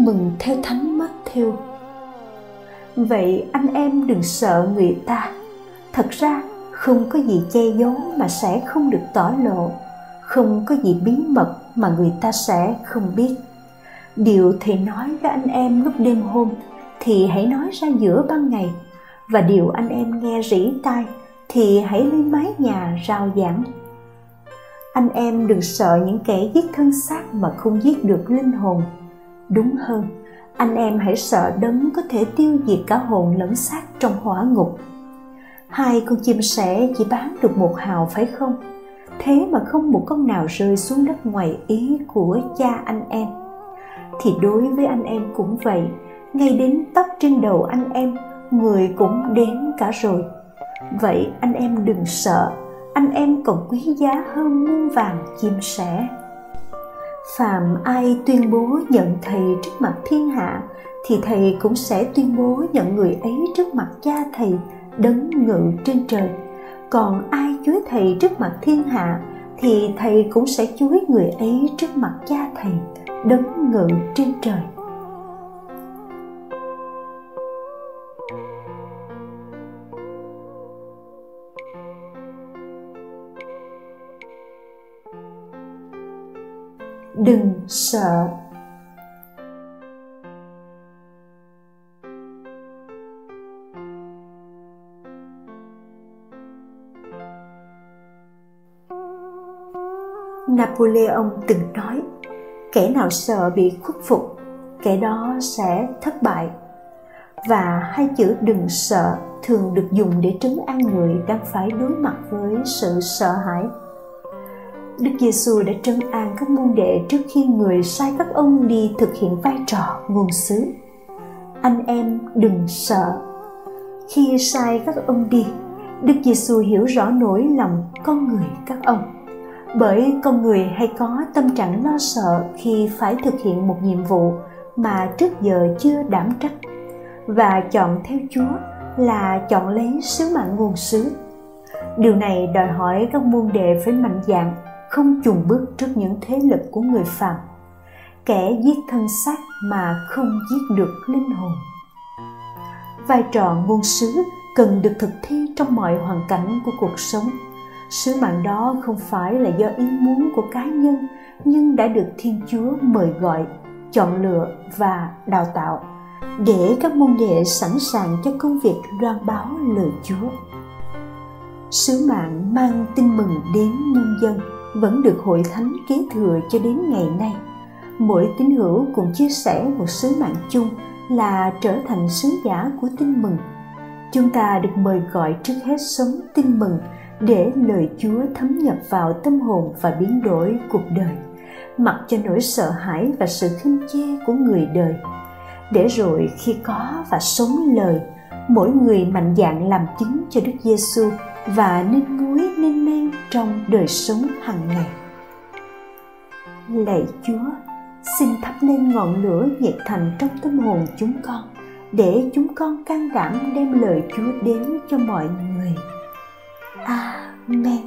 tin mừng theo thánh Matthew. Vậy anh em đừng sợ người ta. Thật ra không có gì che giấu mà sẽ không được tỏ lộ, không có gì bí mật mà người ta sẽ không biết. Điều thầy nói với anh em lúc đêm hôm thì hãy nói ra giữa ban ngày và điều anh em nghe rỉ tai thì hãy lên mái nhà rao giảng anh em đừng sợ những kẻ giết thân xác mà không giết được linh hồn đúng hơn, anh em hãy sợ đấng có thể tiêu diệt cả hồn lẫn xác trong hỏa ngục. Hai con chim sẻ chỉ bán được một hào phải không? Thế mà không một con nào rơi xuống đất ngoài ý của cha anh em. Thì đối với anh em cũng vậy, ngay đến tóc trên đầu anh em, người cũng đến cả rồi. Vậy anh em đừng sợ, anh em còn quý giá hơn muôn vàng chim sẻ phàm ai tuyên bố nhận thầy trước mặt thiên hạ, thì thầy cũng sẽ tuyên bố nhận người ấy trước mặt cha thầy, đấng ngự trên trời. Còn ai chối thầy trước mặt thiên hạ, thì thầy cũng sẽ chối người ấy trước mặt cha thầy, đấng ngự trên trời. Đừng sợ. Napoleon từng nói, kẻ nào sợ bị khuất phục, kẻ đó sẽ thất bại. Và hai chữ đừng sợ thường được dùng để trấn an người đang phải đối mặt với sự sợ hãi. Đức Giêsu đã trấn an các môn đệ trước khi người sai các ông đi thực hiện vai trò ngôn sứ. Anh em đừng sợ. Khi sai các ông đi, Đức Giêsu hiểu rõ nỗi lòng con người các ông. Bởi con người hay có tâm trạng lo sợ khi phải thực hiện một nhiệm vụ mà trước giờ chưa đảm trách và chọn theo Chúa là chọn lấy sứ mạng nguồn sứ. Điều này đòi hỏi các môn đệ phải mạnh dạn không chùn bước trước những thế lực của người phạm. Kẻ giết thân xác mà không giết được linh hồn. Vai trò ngôn sứ cần được thực thi trong mọi hoàn cảnh của cuộc sống. Sứ mạng đó không phải là do ý muốn của cá nhân, nhưng đã được thiên chúa mời gọi, chọn lựa và đào tạo để các môn đệ sẵn sàng cho công việc loan báo lời chúa. Sứ mạng mang tin mừng đến muôn dân vẫn được hội thánh kế thừa cho đến ngày nay. Mỗi tín hữu cùng chia sẻ một sứ mạng chung là trở thành sứ giả của tin mừng. Chúng ta được mời gọi trước hết sống tin mừng để lời chúa thấm nhập vào tâm hồn và biến đổi cuộc đời, mặc cho nỗi sợ hãi và sự khinh chê của người đời. Để rồi khi có và sống lời, mỗi người mạnh dạn làm chứng cho đức giêsu và nên muối nên trong đời sống hàng ngày. Lạy chúa, xin thắp lên ngọn lửa nhiệt thành trong tâm hồn chúng con, để chúng con can đảm đem lời chúa đến cho mọi người. Amen.